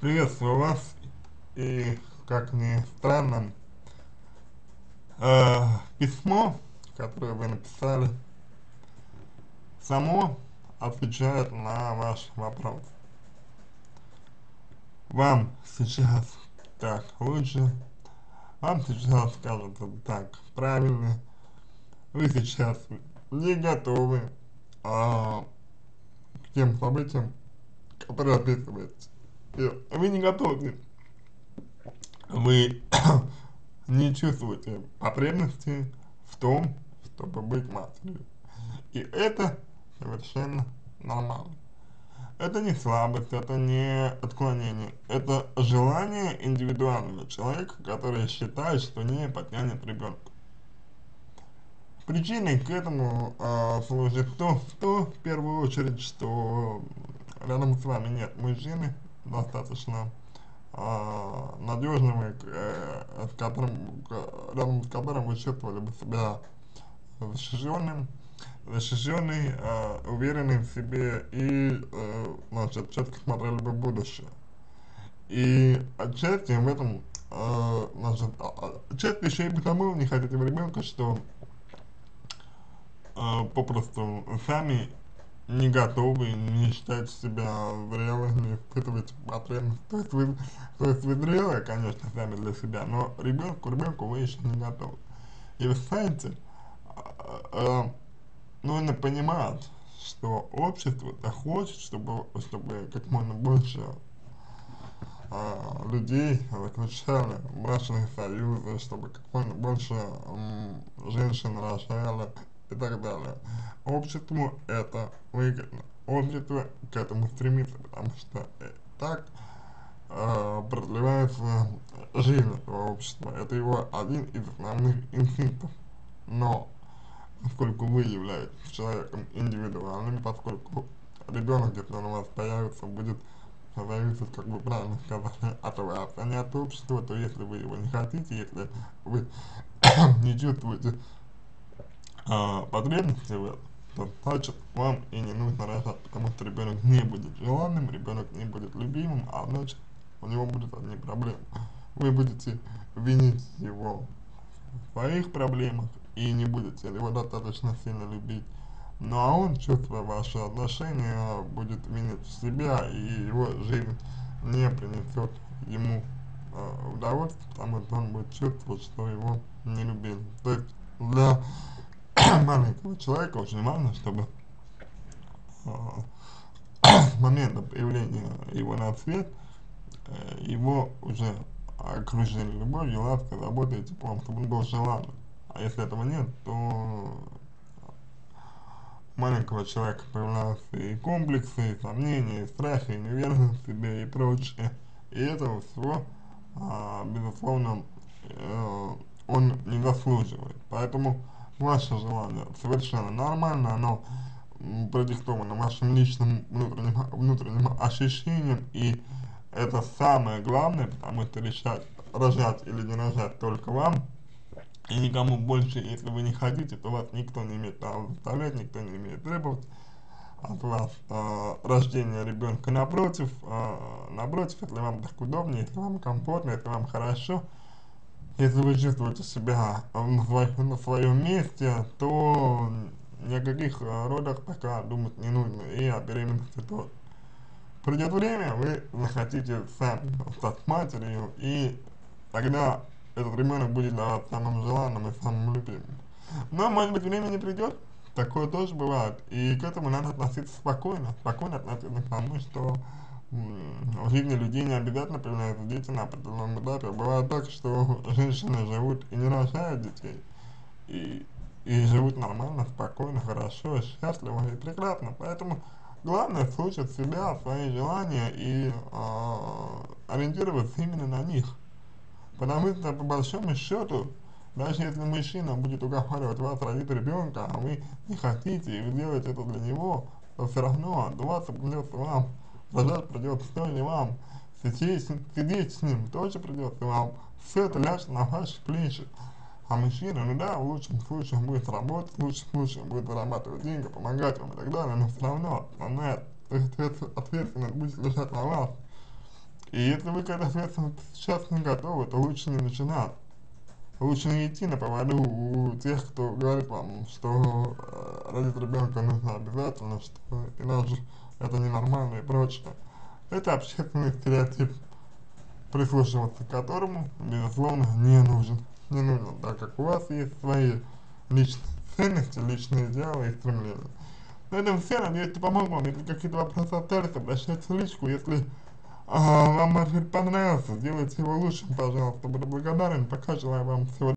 Приветствую вас. И, как ни странно, э, письмо, которое вы написали, само отвечает на ваш вопрос. Вам сейчас так лучше, вам сейчас кажется так правильно, вы сейчас не готовы а, к тем событиям, которые описываете. Вы не готовы, вы не чувствуете потребности в том, чтобы быть матерью. И это совершенно нормально. Это не слабость, это не отклонение, это желание индивидуального человека, который считает, что не потянет ребенка. Причиной к этому э, служит то, то, в первую очередь, что рядом с вами нет мужчины достаточно э, надежного, э, с которым, рядом с которым вы чувствовали бы себя защищенным, защищенный, э, уверенный в себе и, э, значит, четко смотрели бы будущее. И отчасти в этом, э, значит, отчасти еще и потому не хотите ребенка, что э, попросту сами не готовы, не считаете себя зрелым, не испытываете потребность. То есть вы, то есть вы зрелые, конечно, сами для себя, но ребенку, ребенку вы еще не готовы. И вы знаете, э, э, нужно понимать, что общество-то хочет, чтобы, чтобы как можно больше э, людей заключали брачные союзы, чтобы как можно больше э, женщин рожали и так далее. Обществу это выгодно. Общество к этому стремится, потому что так э, продлевается жизнь этого общества. Это его один из основных инстинктов. Но поскольку вы являетесь человеком индивидуальным, поскольку ребенок, если он у вас появится, будет зависит, как вы правильно сказали, от вас, а не от общества, то если вы его не хотите, если вы не чувствуете а, потребности в этом, то значит вам и не нужно рожать, потому что ребенок не будет желанным, ребенок не будет любимым, а значит у него будут одни проблемы. Вы будете винить его в своих проблемах и не будете его достаточно сильно любить. Ну а он, чувствуя ваши отношения, будет винить в себя, и его жизнь не принесет ему э, удовольствие, потому что он будет чувствовать, что его не любили. То есть для маленького человека очень важно, чтобы с момента появления его на свет, э, его уже окружили любовью, лаской, заботой теплом, чтобы он был желанным. А если этого нет, то маленького человека появляются и комплексы, и сомнения, и страхи, и неуверенность в себе и прочее. И этого всего, а, безусловно, э, он не заслуживает. Поэтому ваше желание совершенно нормально, оно продиктовано вашим личным внутренним, внутренним ощущением, и это самое главное, потому что решать, рожать или не рожать только вам, и никому больше, если вы не хотите, то вас никто не имеет права заставлять, никто не имеет требовать от вас э, рождения ребенка. Напротив, э, напротив, если вам так удобнее, если вам комфортно, если вам хорошо, если вы чувствуете себя на, своем месте, то ни о каких родах пока думать не нужно, и о беременности тоже. Придет время, вы захотите сами стать матерью, и тогда этот ребенок будет для вас самым желанным и самым любимым. Но, может быть, время не придет, такое тоже бывает, и к этому надо относиться спокойно, спокойно относиться к тому, что в жизни людей не обязательно появляются дети на определенном этапе. Бывает так, что женщины живут и не рожают детей, и, и живут нормально, спокойно, хорошо, счастливо и прекрасно. Поэтому главное слушать себя, свои желания и э, ориентироваться именно на них. Потому что, по большому счету, даже если мужчина будет уговаривать вас родить ребенка, а вы не хотите, и вы делаете это для него, то все равно отдуваться придется вам, придется тоже вам, сидеть, сидеть с ним тоже придется вам. Все это ляжет на ваши плечи. А мужчина, ну да, в лучшем случае будет работать, в лучшем случае будет зарабатывать деньги, помогать вам и так далее, но все равно основная ответственность будет лежать на вас. И если вы к этой ответственности сейчас не готовы, то лучше не начинать. Лучше не идти на поводу у тех, кто говорит вам, что э, родить ребенка нужно обязательно, что иначе это ненормально и прочее. Это общественный стереотип, прислушиваться к которому, безусловно, не нужен. Не нужен, так как у вас есть свои личные ценности, личные идеалы и стремления. На этом все, надеюсь, это помогло вам. Если какие-то вопросы остались, обращайтесь в личку. Если а, вам ответ понравился, сделайте его лучшим, пожалуйста. Буду благодарен. Пока желаю вам всего